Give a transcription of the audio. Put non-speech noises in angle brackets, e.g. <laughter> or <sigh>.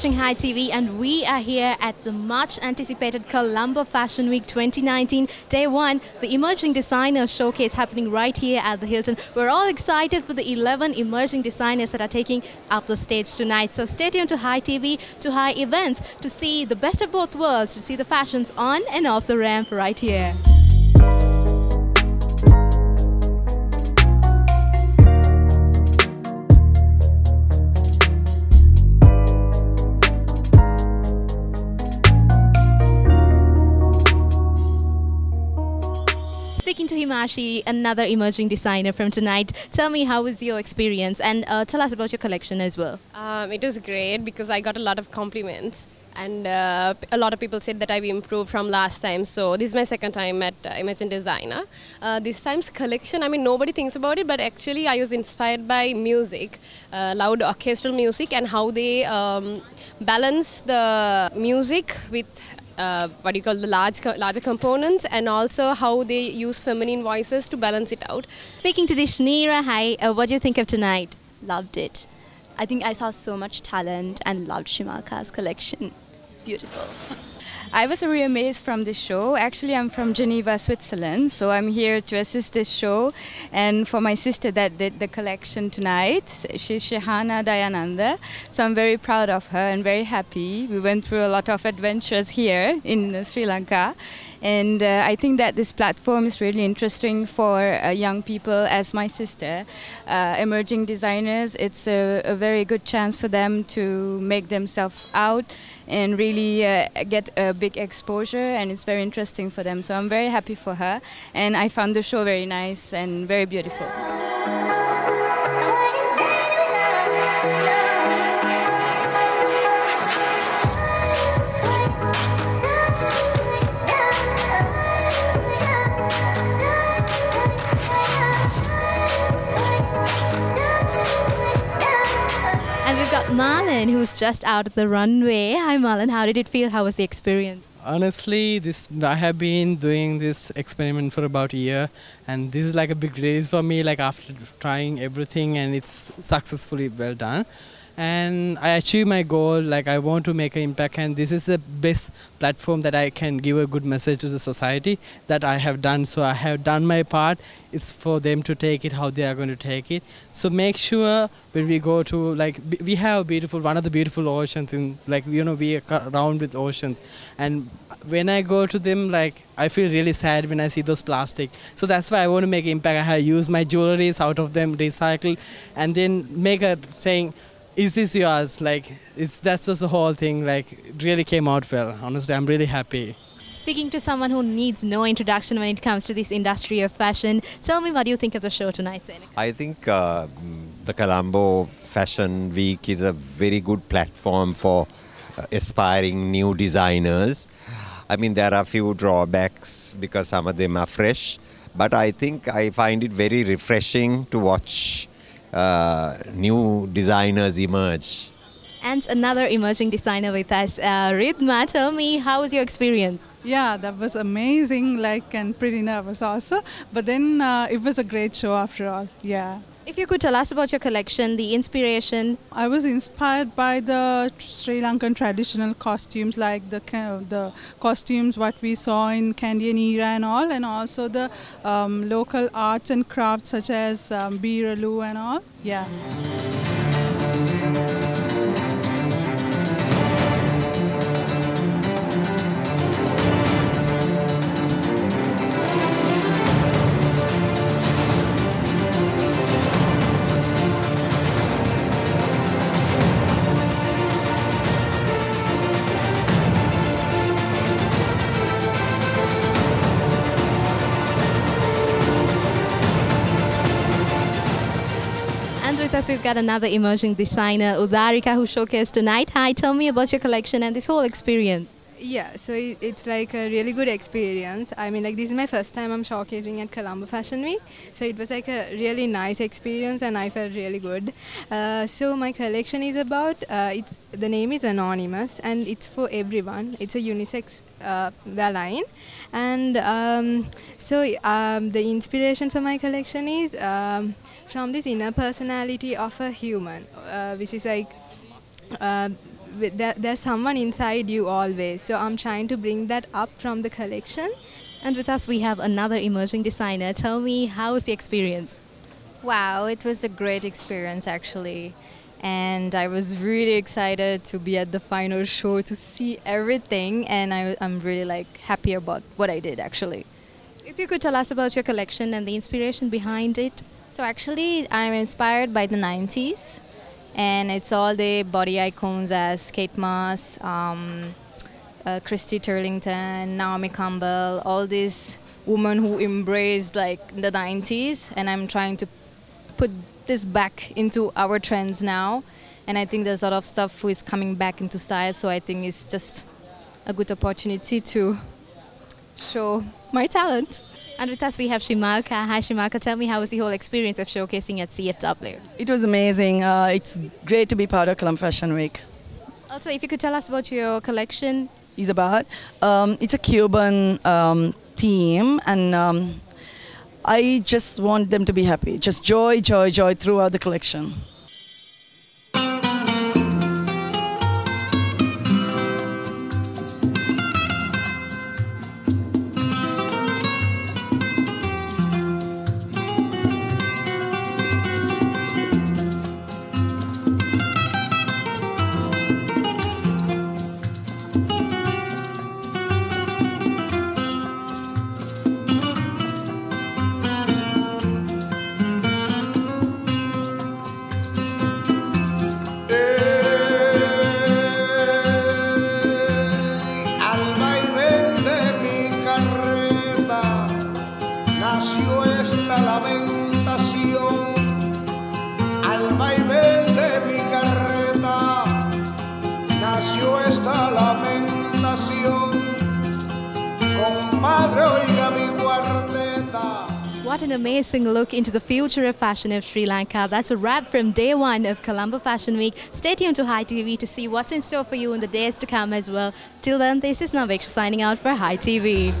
watching High TV, and we are here at the much anticipated Colombo Fashion Week 2019, day one, the emerging designer showcase happening right here at the Hilton. We're all excited for the 11 emerging designers that are taking up the stage tonight. So stay tuned to High TV, to High Events, to see the best of both worlds, to see the fashions on and off the ramp right here. Speaking to Himashi, another emerging designer from tonight, tell me how was your experience and uh, tell us about your collection as well. Um, it was great because I got a lot of compliments and uh, a lot of people said that I've improved from last time. So this is my second time at uh, Emerging Designer. Uh, this time's collection, I mean nobody thinks about it, but actually I was inspired by music, uh, loud orchestral music, and how they um, balance the music with. Uh, what do you call the large larger components and also how they use feminine voices to balance it out Speaking to Dishnira, hi, uh, what do you think of tonight? loved it. I think I saw so much talent and loved Shimalka's collection. Beautiful. <laughs> I was really amazed from this show. Actually, I'm from Geneva, Switzerland, so I'm here to assist this show. And for my sister that did the collection tonight, she's Shehana Dayananda. So I'm very proud of her and very happy. We went through a lot of adventures here in Sri Lanka. And uh, I think that this platform is really interesting for uh, young people as my sister, uh, emerging designers. It's a, a very good chance for them to make themselves out and really uh, get a big exposure and it's very interesting for them. So i'm very happy for her and i found the show very nice and very beautiful Marlon, who's just out of the runway. Hi, Marlon, how did it feel? How was the experience? honestly this i have been doing this experiment for about a year and this is like a big release for me like after trying everything and it's successfully well done and i achieve my goal like i want to make an impact and this is the best platform that i can give a good message to the society that i have done. So i have done my part. It's for them to take it how they are going to take it. So make sure when we go to like we have beautiful one of the beautiful oceans in like you know we are around with oceans. And when i go to them like i feel really sad when i see those plastic. So that's why i want to make impact. I have used my jewelries out of them recycled and then make a saying is this yours like it's that's was the whole thing like it really came out well honestly i'm really happy Speaking to someone who needs no introduction when it comes to this industry of fashion, tell me what do you think of the show tonight, Senik? I think uh, mm, the Colombo Fashion Week is a very good platform for uh, aspiring new designers. I mean, there are a few drawbacks because some of them are fresh, but I think I find it very refreshing to watch uh, new designers emerge. And another emerging designer with us, uh, Ridma. Tell me, how was your experience? Yeah, that was amazing, like, and pretty nervous also. But then uh, it was a great show after all. Yeah. If you could tell us about your collection, the inspiration, I was inspired by the Sri Lankan traditional costumes, like the the costumes what we saw in Kandyan era and all, and also the um, local arts and crafts such as um, Beeralu and all. Yeah. With us we've got another emerging designer, Udarika, who showcased tonight. Hi, tell me about your collection and this whole experience. Yeah, so it- it's like a really good experience. I mean, like this is my first time I'm showcasing at Colombo Fashion Week, so it was like a really nice experience, and I felt really good. Uh, so my collection is about uh, it's the name is anonymous, and it's for everyone. It's a unisex uh, line, and um, so um, the inspiration for my collection is um, from this inner personality of a human, uh, which is like. With- there, there's someone inside you always. So I'm trying to bring that up from the collection. And with us, we have another emerging designer. Tell me, how was the experience? Wow, it was a great experience actually. And I was really excited to be at the final show to see everything. And I, I'm really like happy about what I did actually. If you could tell us about your collection and the inspiration behind it. So actually, I'm inspired by the 90s, and it's all the body icons as Kate Moss, um, uh, Christy Turlington, Naomi Campbell, all these women who embraced like the 90s, and I'm trying to put this back into our trends now. And I think there's a lot of stuff who is coming back into style, so I think it's just a good opportunity to show my talent. And with us, we have Shimalka. Hi, Shimalka. Tell me, how was the whole experience of showcasing at CFW? It was amazing. Uh, it's great to be part of Colombo Fashion Week. Also, if you could tell us about your collection. Is about um, it's a Cuban um, theme, and um, I just want them to be happy. Just joy, joy, joy throughout the collection. What an amazing look into the future of fashion of Sri Lanka. That's a wrap from day one of Colombo Fashion Week. Stay tuned to High TV to see what's in store for you in the days to come as well. Till then, this is Naveksha signing out for High TV.